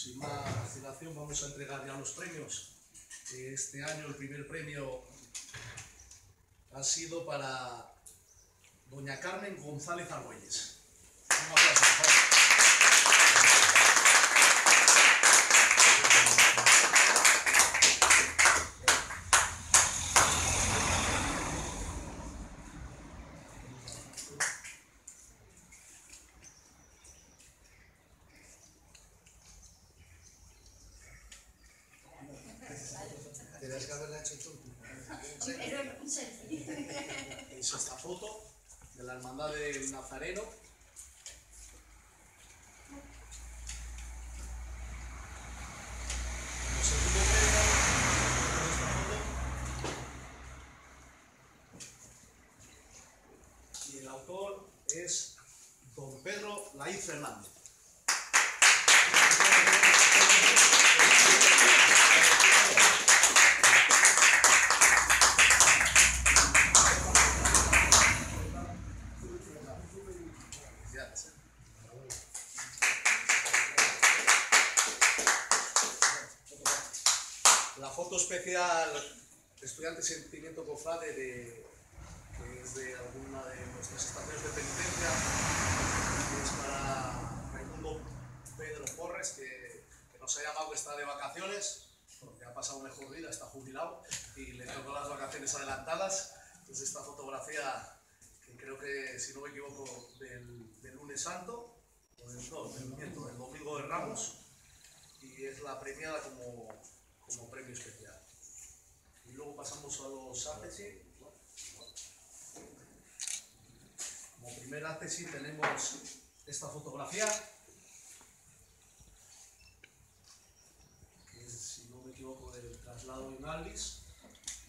sin más vacilación vamos a entregar ya los premios. Este año el primer premio ha sido para doña Carmen González Argüelles. Un aplauso, Es esta foto de la Hermandad del Nazareno. Y el autor es don Pedro Laíz Fernández. La foto especial Estudiante Sentimiento Cofrade de, que es de alguna de nuestras estaciones de penitencia, es para Raimundo Pedro Porres, que, que nos ha llamado que está de vacaciones, porque ha pasado mejor vida, está jubilado y le tocó las vacaciones adelantadas. Entonces esta fotografía, que creo que, si no me equivoco, del, del lunes santo, no, miento, del domingo de Ramos, y es la premiada como, como premio especial. Y luego pasamos a los ATESI. Como primer ATESI tenemos esta fotografía, que es, si no me equivoco, del traslado de un Alvis,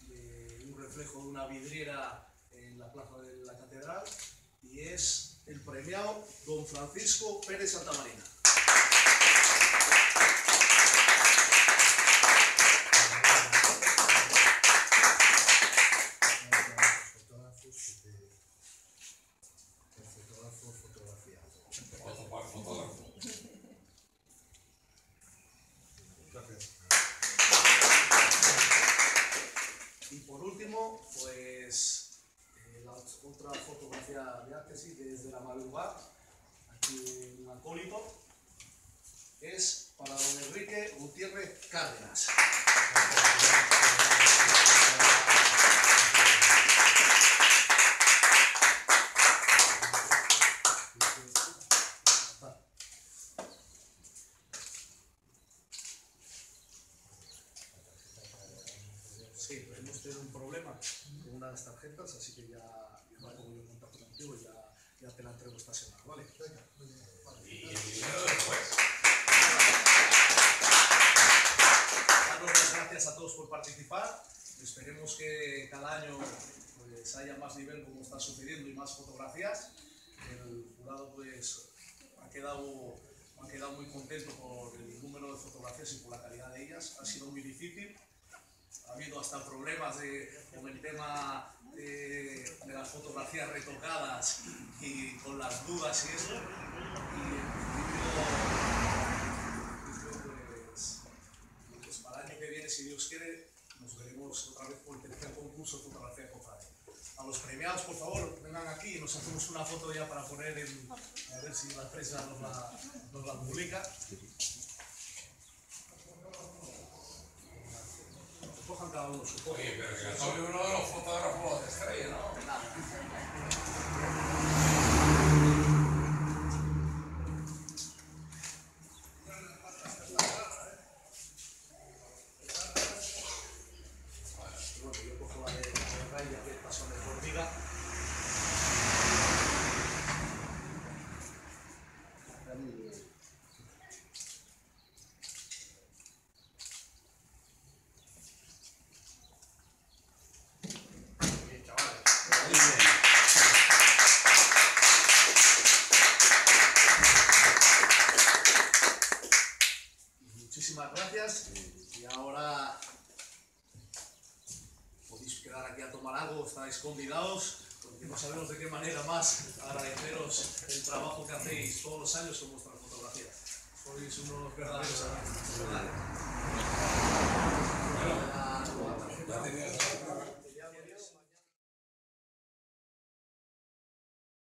de un reflejo de una vidriera en la plaza de la catedral, y es el premiado don Francisco Pérez Santamarina. Y por último, pues fotografía de Artesis desde la madrugada, aquí en Acólito, es para don Enrique Gutiérrez Cárdenas. Sí, hemos tenido un problema con una de las tarjetas, así que ya, me pongo yo contacto contigo y ya, ya te la entrego esta semana, ¿vale? Venga, muy bien. Vale. Y las gracias a todos por participar. Esperemos que cada año pues, haya más nivel como está sucediendo y más fotografías. El jurado pues, ha, quedado, ha quedado muy contento por el número de fotografías y por la calidad de ellas. Ha sido muy difícil. Ha habido hasta problemas de- con el tema de, las fotografías retocadas y con las dudas y eso. Y en principio, pues, pues para el año que viene, si Dios quiere, nos veremos otra vez por el tercer concurso de fotografía cofrade. A los premiados, por favor, vengan aquí y nos hacemos una foto ya para poner en. A ver si la prensa nos la, nos la publica. da uno su Poi perché? Sono uno fotografo. aquí a tomar algo, estáis convidados, porque no sabemos de qué manera más agradeceros el trabajo que hacéis todos los años con vuestras fotografías. Sois unos verdaderos amigos. Bueno, la tarjeta.